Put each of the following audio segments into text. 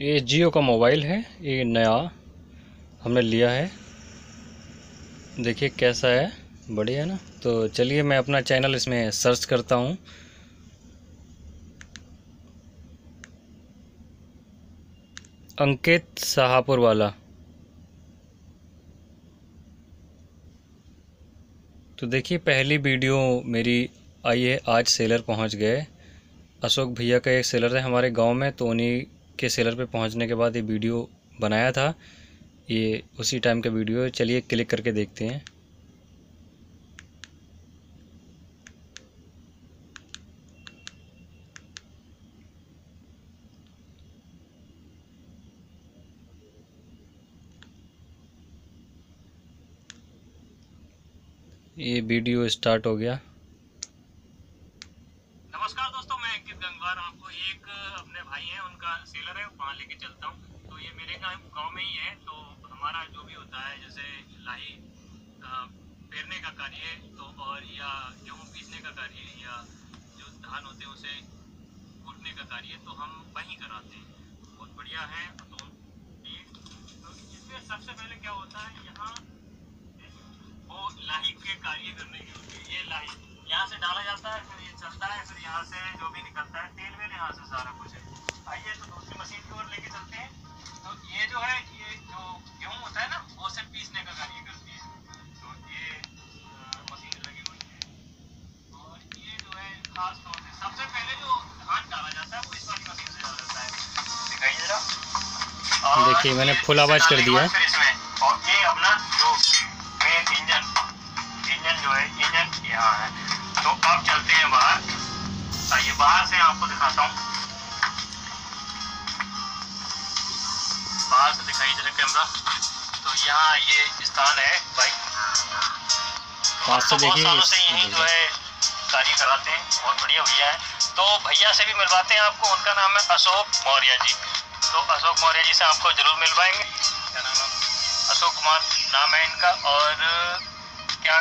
ये जियो का मोबाइल है, ये नया हमने लिया है। देखिए कैसा है, बढ़िया ना? तो चलिए मैं अपना चैनल इसमें सर्च करता हूँ। अंकित शाहपुर वाला। तो देखिए पहली वीडियो मेरी आई है, आज सेलर पहुँच गए। अशोक भैया का एक सेलर है हमारे गाँव में तो उन्हीं के सेलर पे पहुँचने के बाद ये वीडियो बनाया था। ये उसी टाइम का वीडियो है। चलिए क्लिक करके देखते हैं। ये वीडियो स्टार्ट हो गया नमस्कार दोस्तों मैं अंकित गंगवार आपको एक अपने भाई हैं उनका सेलर है वहाँ लेके चलता हूँ मेरे गाँव में ही है तो हमारा जो भी होता है जैसे लाही पेरने का कार्य तो और या गेहूँ पीसने का कार्य या जो धान होते हैं उसे कूटने का कार्य तो हम वहीं कराते हैं। बहुत बढ़िया है तो, तो इसमें सबसे पहले क्या होता है यहाँ वो लाही के कार्य करने के लिए ये लाही यहाँ से डाला जाता है फिर ये चलता है फिर यहाँ से जो भी निकलता है तेल वेल यहाँ से सारा कुछ है। आइए तो दूसरी मशीन की ओर लेके चलते हैं। तो ये जो है ये जो गेहूँ होता है ना वो से पीसने का कार्य करती है। तो ये मशीन लगी हुई है। और ये जो है खास तौर से सबसे पहले जो धान डाला जाता है वो इस वाली मशीन से डाला जाता है। दिखाइए जरा। देखिए मैंने फुल आवाज़ कर दिया। इसमें और ये अपना जो मेन इंजन इंजन जो है इंजन यहाँ है। तो अब चलते हैं बाहर। आइए बाहर से आपको दिखाता हूँ। बाहर से दिखाई जरा कैमरा। तो यहाँ ये स्थान है भाई। पास से तो बहुत सालों से यही जो है कार्य कराते हैं बहुत बढ़िया भैया है। तो भैया से भी मिलवाते हैं आपको उनका नाम है अशोक मौर्य जी। तो अशोक मौर्य जी से आपको ज़रूर मिलवाएँगे। क्या नाम है? अशोक कुमार नाम है इनका और क्या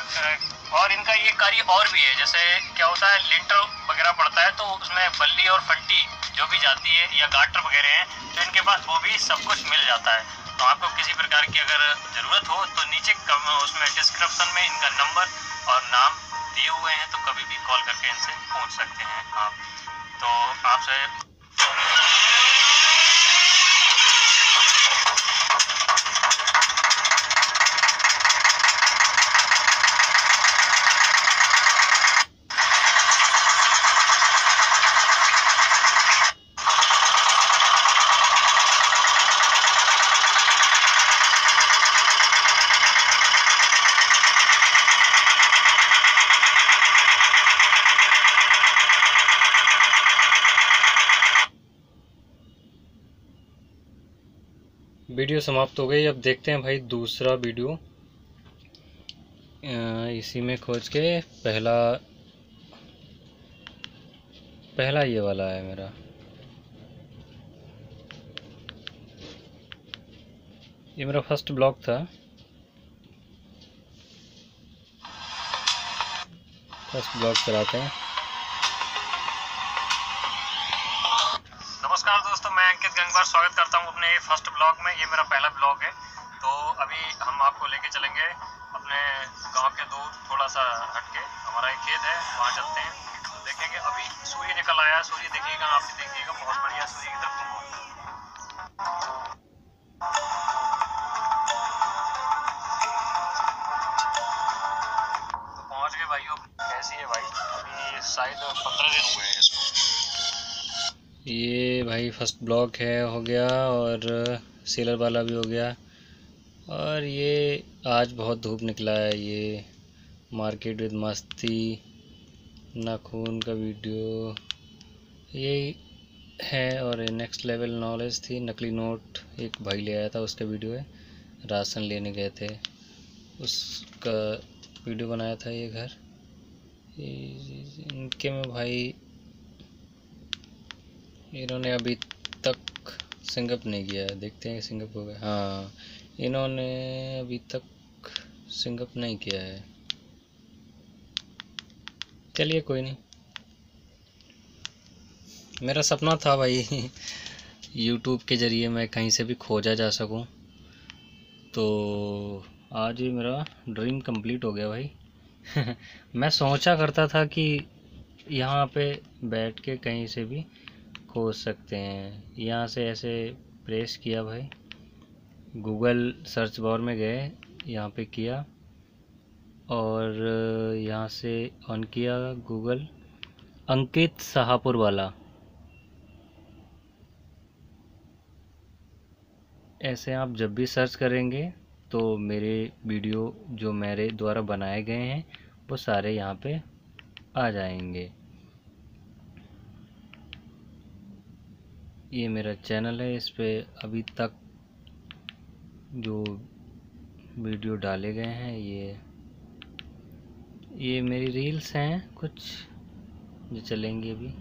और इनका ये कार्य और भी है जैसे क्या होता है लिंटर वगैरह पड़ता है तो उसमें बल्ली और फंटी जो भी जाती है या गाटर वगैरह हैं तो इनके पास वो भी सब कुछ मिल जाता है। तो आपको किसी प्रकार की अगर ज़रूरत हो तो नीचे कम, उसमें डिस्क्रिप्सन में इनका नंबर और नाम दिए हुए हैं तो कभी भी कॉल करके इनसे पूछ सकते हैं आप। तो आपसे वीडियो समाप्त हो गई। अब देखते हैं भाई दूसरा वीडियो। इसी में खोज के पहला पहला ये वाला है मेरा। ये मेरा फ़र्स्ट ब्लॉग था। फ़र्स्ट ब्लॉग चलाते हैं। नमस्कार दोस्तों, मैं अंकित गंगवार, स्वागत करता हूँ अपने फ़र्स्ट ब्लॉग में, ये मेरा पहला ब्लॉग है। तो अभी हम आपको लेके चलेंगे अपने गाँव के दूर थोड़ा सा हटके हमारा एक खेत है, वहाँ चलते हैं। तो देखेंगे अभी सूर्य निकल आया, सूर्य देखिएगा आप भी देखिएगा। बहुत बढ़िया सूर्य की तरफ़ तो पहुँच गए भाइयों, कैसी है भाई? अभी शायद पंद्रह दिन हुए हैं। ये भाई फ़र्स्ट ब्लॉक है, हो गया और सेलर वाला भी हो गया। और ये आज बहुत धूप निकला है, ये मार्केट विद मस्ती नाखून का वीडियो, यही है। और नेक्स्ट लेवल नॉलेज थी, नकली नोट, एक भाई ले आया था, उसका वीडियो है, राशन लेने गए थे। उसका वीडियो बनाया था ये घर। इनके में भाई इन्होंने अभी तक सिंगअप नहीं किया है। देखते हैं सिंगअप हो गया हाँ इन्होंने अभी तक सिंगअप नहीं किया है। चलिए, कोई नहीं। मेरा सपना था भाई यूट्यूब के ज़रिए मैं कहीं से भी खोजा जा सकूँ। तो आज ही मेरा ड्रीम कंप्लीट हो गया भाई। मैं सोचा करता था कि यहाँ पे बैठ के कहीं से भी खोज सकते हैं। यहाँ से ऐसे प्रेस किया भाई। गूगल सर्च बार में गए, यहाँ पे किया। और यहाँ से ऑन किया गूगल अंकित शाहपुर वाला। ऐसे आप जब भी सर्च करेंगे तो मेरे वीडियो जो मेरे द्वारा बनाए गए हैं, वो सारे यहाँ पे आ जाएँगे। ये मेरा चैनल है, इस पर अभी तक जो वीडियो डाले गए हैं, ये ये मेरी रील्स हैं कुछ, जो चलेंगे अभी।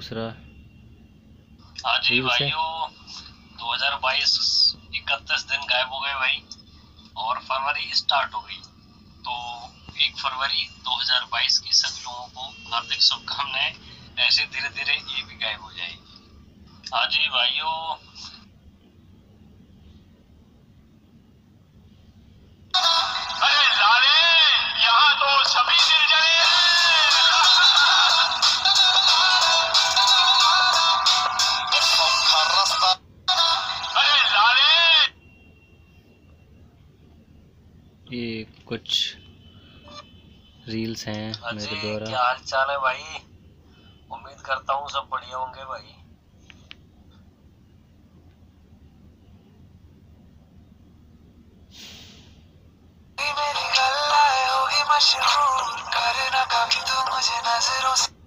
दूसरा? हाँ जी भाई। भाइयों 2022 इकतीस दिन गायब हो गए भाई और फरवरी स्टार्ट हो गई। तो एक फरवरी 2022 की सभी लोगों को हार्दिक शुभकामनाएँ। ऐसे धीरे धीरे ये भी गायब हो जाएगी। हाँ जी भाइयों ये कुछ रील्स हैं हाँ मेरे द्वारा। क्या हाल चाल है भाई? उम्मीद करता हूँ सब बढ़िया होंगे भाई। मेरी गल्लाए होगी मशहूर करे ना कभी तू मुझे नज़रों से।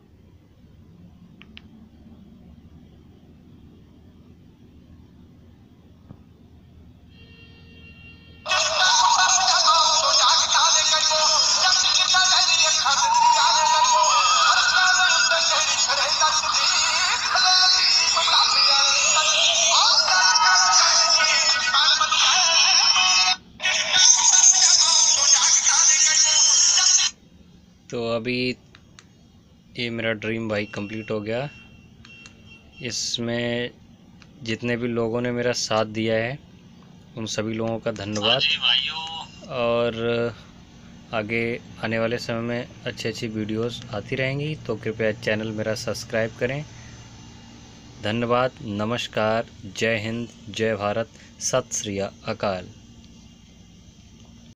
तो अभी ये मेरा ड्रीम बाइक कंप्लीट हो गया। इसमें जितने भी लोगों ने मेरा साथ दिया है उन सभी लोगों का धन्यवाद। और आगे आने वाले समय में अच्छी अच्छी वीडियोस आती रहेंगी तो कृपया चैनल मेरा सब्सक्राइब करें। धन्यवाद नमस्कार जय हिंद जय भारत सत श्री अकाल।